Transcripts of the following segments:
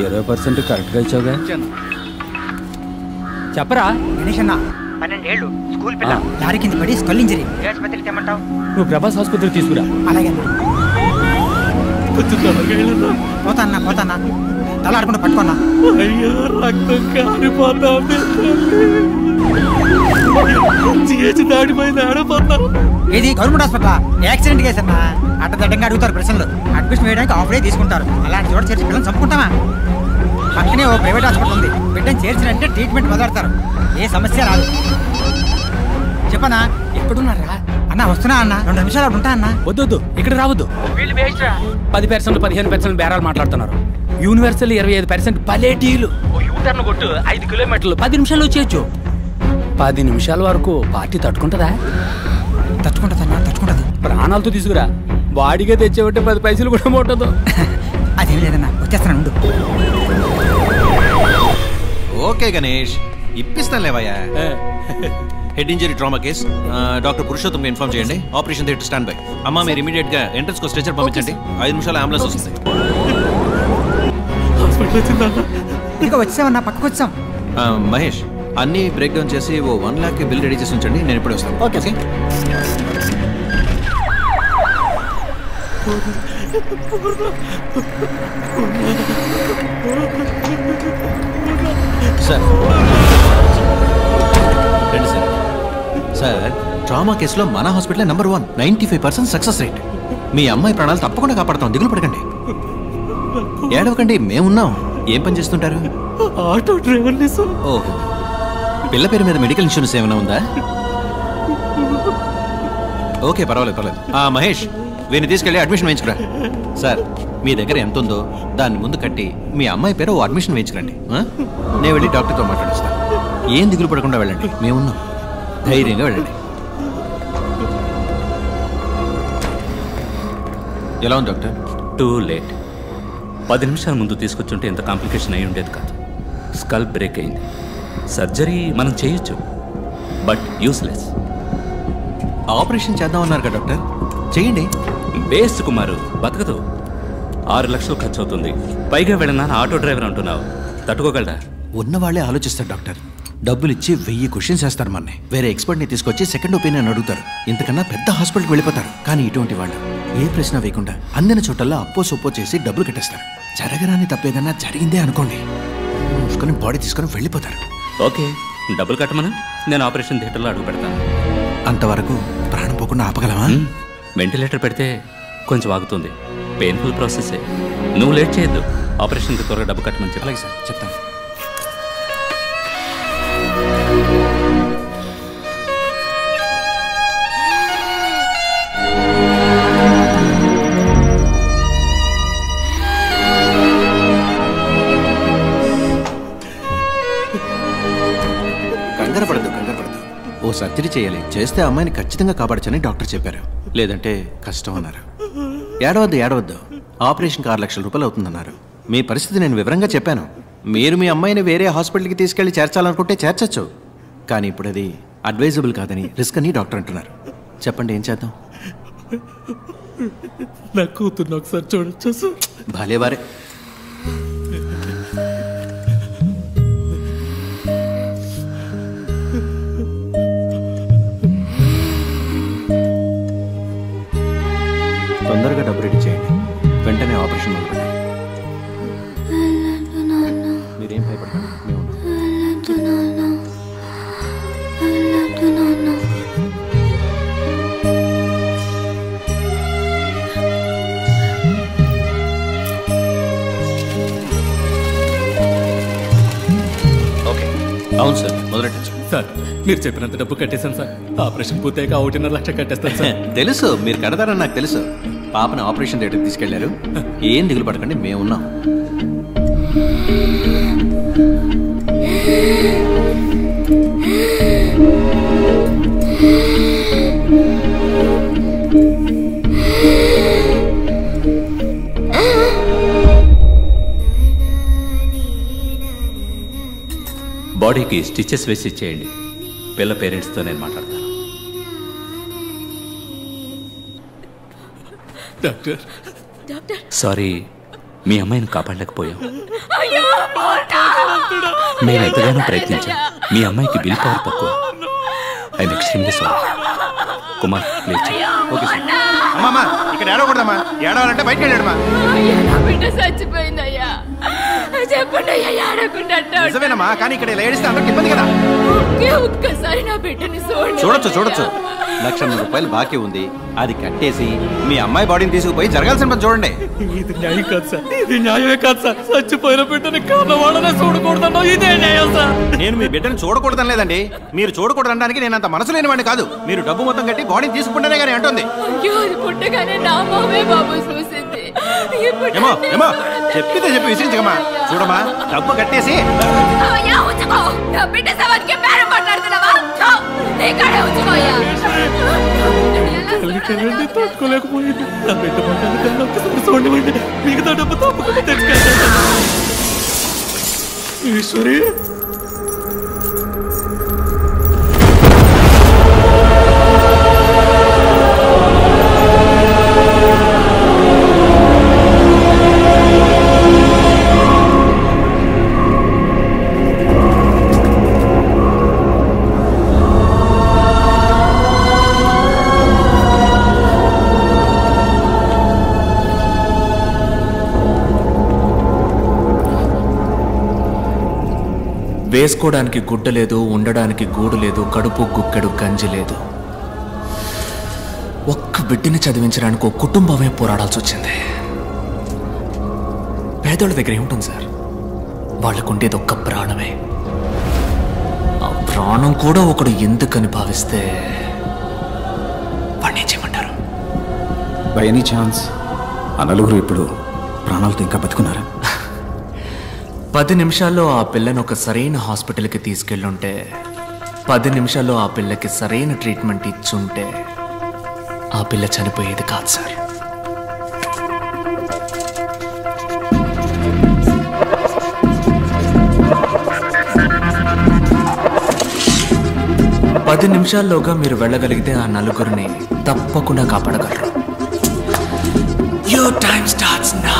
ఇరవై పర్సెంట్ కరెక్ట్గా ఇచ్చావుగా. చెప్పరా? గణేష్ అన్న పన్నెండేళ్ళు. స్కూల్ పిల్ల. లారీ కింద పడి స్కల్ ఇంజరీ ఏ ఆసుపత్రికి తెమ్మంటావు? నువ్వు ప్రభాస్ ఆసుపత్రికి తీసుకురా. అలాగే అన్న. పోతా అన్న పోతా అన్న తల ఆడుకుంటూ పట్టుకున్నా. అయ్యో రక్తం కారిపోతుంది. ఇది గవర్నమెంట్ హాస్పిటల్? యాక్సిడెంట్ కేసు అన్న? అడ్డదడ్డంగా అడుగుతారు ప్రశ్నలు. అడ్మిషన్ వేయడానికి డే తీసుకుంటారు. అలాంటి చోట చేర్చి పిల్లలు చంపుకుంటామా? పక్కనే ఓ ప్రైవేట్ హాస్పిటల్ ఉంది. బిడ్డని చేర్చినంటే ట్రీట్మెంట్ మొదలెడతారు ఏ సమస్య రాదు. చెప్పనా? ఎక్కడున్నారా? అన్న వస్తున్నా అన్న? రెండు నిమిషాలు అక్కడ ఉంటా అన్న? వద్దొద్దు ఇక్కడ రావద్దు. పది పర్సెంట్ పదిహేను పర్సెంట్ బేరాలు మాట్లాడుతున్నారు. యూనివర్సల్ ఇరవై ఐదు పర్సెంట్ పలేటీలు ఓ యూటర్న్ కొట్టు. ఐదు కిలోమీటర్లు. పది నిమిషాలు వచ్చేయచ్చు పది నిమిషాల వరకు పార్టీ తట్టుకుంటుందా? తట్టుకుంటుంది అన్న తట్టుకుంటుంది. ప్రాణాలతో తీసుకురా. బాడీగా తెచ్చేవంటే పది పైసలు కూడా ముట్టదు అదేం లేదన్న వచ్చేస్తాను ఉండు. ఓకే గణేష్ ఇప్పిస్తాను లేవయ్యా. Head injury trauma case doctor Purushottam inform చేయండి. ఆపరేషన్ థియేటర్ స్టాండ్ బై అమ్మ మీరు ఇమీడియట్గా ఎంట్రన్స్కు స్ట్రెచర్ పంపించండి. ఐదు నిమిషాలు అంబులెన్స్ వస్తుంది. ఇదిగో వచ్చామన్న పక్కకు వచ్చాం మహేష్ అన్ని బ్రేక్ డౌన్ చేసి ఓ వన్ లాక్ బిల్ రెడీ చేసి ఉంచండి నేను ఇప్పుడే వస్తాను. ఓకే. సార్ రండి సార్. సార్ ట్రామా కేసులో మన hospital number one ninety five percent success rate మీ అమ్మాయి ప్రాణాలు తప్పకుండా కాపాడతాం దిగులు పడకండి. ఏడవకండి మేమున్నాం. ఏం పని చేస్తుంటారు? ఆటో డ్రైవర్ని సార్. ఓహో. పిల్ల పేరు మీద మెడికల్ ఇన్సూరెన్స్ ఏమైనా ఉందా? ఓకే పర్వాలేదు పర్వాలేదు. ఆ మహేష్ వీని తీసుకెళ్ళి అడ్మిషన్ వేయించుకురా. సార్ మీ దగ్గర ఎంత ఉందో దాన్ని ముందు కట్టి మీ అమ్మాయి పేరు ఓ అడ్మిషన్ వేయించుకురండి. నేను వెళ్ళి డాక్టర్తో మాట్లాడేస్తాను ఏం దిగులు పడకుండా వెళ్ళండి. మేమున్నాం ధైర్యంగా వెళ్ళండి. ఎలా ఉంది డాక్టర్? Too late. పది నిమిషాల ముందు తీసుకొచ్చుంటే ఇంత కాంప్లికేషన్ అయి ఉండేది కాదు. స్కల్ బ్రేక్ అయింది. సర్జరీ మనం చేయొచ్చు బట్ యూస్లెస్. ఆపరేషన్ చేద్దామన్నారు కదా డాక్టర్? చేయండి. బేస్ట్ కుమారు బతకదు. ఆరు లక్షలు ఖర్చు అవుతుంది పైగా వెళ్ళినా ఆటో డ్రైవర్ అంటున్నావు. తట్టుకోగలరా ఉన్నవాళ్ళే ఆలోచిస్తారు డాక్టర్. డబ్బులు ఇచ్చి వెయ్యి క్వశ్చన్స్ వేస్తారు మన్ని. వేరే ఎక్స్పర్ట్ని తీసుకొచ్చి సెకండ్ ఒపీనియన్ అడుగుతారు. ఇంతకన్నా పెద్ద హాస్పిటల్కి వెళ్ళిపోతారు. కానీ ఇటువంటి వాళ్ళు ఏ ప్రశ్న వేయకుండా అందిన చోటల్లా అప్పో సొప్పో చేసి డబ్బులు కట్టేస్తారు. జరగరాని తప్పేదన్నా జరిగిందే అనుకోండి. మూసుకొని బాడీ తీసుకొని వెళ్ళిపోతారు. ఓకే డబ్బులు కట్టమను? నేను ఆపరేషన్ థియేటర్లో అడుగు పెడతాను. అంతవరకు ప్రాణం పోకుండా ఆపగలమా హ్మ్, వెంటిలేటర్ పెడితే కొంచెం ఆగుతుంది. పెయిన్ఫుల్ ప్రాసెసే. నువ్వు లేట్ చేయొద్దు. ఆపరేషన్కి త్వరగా డబ్బు కట్టమని అలాగే సార్ చెప్తాను. సర్జరీ చేయాలి. చేస్తే అమ్మాయిని ఖచ్చితంగా కాపాడచ్చని డాక్టర్ చెప్పారు. లేదంటే కష్టం అన్నారు. ఏడవద్దు ఏడవద్దు. ఆపరేషన్కి ఆరు లక్షల రూపాయలు అవుతుందన్నారు. మీ పరిస్థితి నేను వివరంగా చెప్పాను. మీరు మీ అమ్మాయిని వేరే హాస్పిటల్కి తీసుకెళ్ళి చేర్చాలనుకుంటే చేర్చచ్చు. కానీ ఇప్పుడు అది అడ్వైజబుల్ కాదని రిస్క్ అని డాక్టర్ అంటున్నారు. చెప్పండి ఏం చేద్దాం? నా కూతుర్ని ఒకసారి చూడొచ్చా భలేవారే. తొందరగా డబ్బు రెడీ చేయండి. వెంటనే ఆపరేషన్ మొదలు పెట్టండి మీరేం భయపడకండి మేము అవును సార్ మొదలెట్టచ్చు సార్ మీరు చెప్పినంత డబ్బు కట్టేశాను సార్. ఆపరేషన్ పూర్తయ్యాక ఒకటిన్నర లక్ష కట్టేస్తాను సార్. తెలుసు మీరు కడతారని నాకు తెలుసు. పాపను ఆపరేషన్ థియేటర్కి తీసుకెళ్ళారు. ఏం దిగులు పడకండి మేము ఉన్నాం. బాడీకి స్టిచెస్ వేసి ఇచ్చేయండి. పిల్ల పేరెంట్స్తో నేను మాట్లాడతాను. డాక్టర్. సారీ మీ అమ్మాయిని కాపాడలేకపోయాం. మేము ఎంతగానో ప్రయత్నించాం మీ అమ్మాయికి బిల్ పవర్ తక్కువ. I extremely sorry. Kumar please okay sir. అమ్మమ్మ ఇక్కడ ఏడవకూడదమ్మా. ఏడవాలంటే బయటకు వెళ్ళాడమ్మా. బిడ్డ చచ్చిపోయిందయ్యా. చెప్పండి అయ్యా ఏడకుండా నిజమేనమ్మా కానీ ఇక్కడ ఇలా ఏడిస్తే అందరికి ఇబ్బంది కదా. ఒకే ఒక్కసారి నా బిడ్డని చూడొచ్చు చూడొచ్చు. లక్షన్నర రూపాయలు బాకీ ఉంది. అది కట్టేసి మీ అమ్మాయి బాడీని తీసుకుపోయి జరగాల్సిన పని చూడండి. ఇది న్యాయం కాదు సార్. ఇది న్యాయమే కాదు సార్. చచ్చిపోయిన బిడ్డని కారణవాడనే చూడకూడదన్నా ఇదే న్యాయం సార్. నేను మీ బిడ్డను చూడకూడదని లేదండి. మీరు చూడకూడదు అనడానికి నేను అంత మనసు లేని వాడిని కాదు. మీరు డబ్బు మొత్తం కట్టి బాడీని తీసుకుంటేనే కానీ అంటుంది. చెప్పితే చెప్పి విసిరించకమ్మా. చూడమ్మా డబ్బు కట్టేసి. తల్లికెళ్ళండి తట్టుకోలేకపోయింది. నా బిడ్డ పడ్డాను కన్నా ఒక్కసారి మిగతా డబ్బు తప్పకుండా తెచ్చుకెళ్తాను. ఈశ్వరి వేసుకోవడానికి గుడ్డ లేదు ఉండడానికి గూడు లేదు కడుపు గుక్కెడు గంజి లేదు. ఒక్క బిడ్డని చదివించడానికి ఒక కుటుంబమే పోరాడాల్సి వచ్చింది. పేదోళ్ళ దగ్గర ఏముంటుంది సార్? వాళ్ళకుండేది ఒక్క ప్రాణమే. ఆ ప్రాణం కూడా ఒకడు ఎందుకని భావిస్తే వాడిని చేయమంటారు? బై ఎనీ ఛాన్స్ ఆ నలుగురు ఇప్పుడు ప్రాణాలతో ఇంకా బతుకున్నారా? పది నిమిషాల్లో ఆ పిల్లను ఒక సరైన హాస్పిటల్కి తీసుకెళ్ళుంటే పది నిమిషాల్లో ఆ పిల్లకి సరైన ట్రీట్మెంట్ ఇచ్చుంటే ఆ పిల్ల చనిపోయేది కాదు సార్. పది నిమిషాల్లోగా మీరు వెళ్ళగలిగితే ఆ నలుగురిని తప్పకుండా కాపాడగలరు. యువర్ టైం స్టార్ట్స్ నా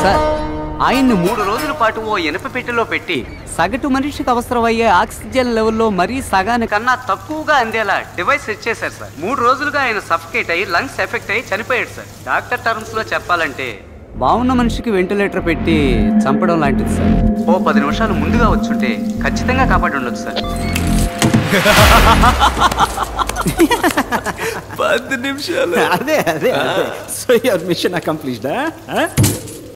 సార్ ఆయన్ని మూడు రోజుల పాటు ఓ ఇనప పెట్టెలో పెట్టి సగటు మనిషికి అవసరమయ్యే ఆక్సిజన్ లెవెల్లో మరీ సగానికన్నా తక్కువగా అందేలా డివైస్ సెట్ చేశారు సార్. మూడు రోజులుగా ఆయన సఫకేట్ అయ్యి లంగ్స్ ఎఫెక్ట్ అయ్యి చనిపోయాడు సార్. డాక్టర్ టర్మ్స్లో చెప్పాలంటే బాగున్న మనిషికి వెంటిలేటర్ పెట్టి చంపడం లాంటిది సార్. ఓ పది నిమిషాలు ముందుగా వచ్చుంటే ఖచ్చితంగా కాపాడి ఉండొచ్చు సార్. పది నిమిషాలు అదే అదే సో యువర్ మిషన్ అకంప్లీష్డా